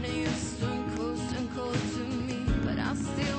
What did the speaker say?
Honey, you're so cold, stone cold to me, but I still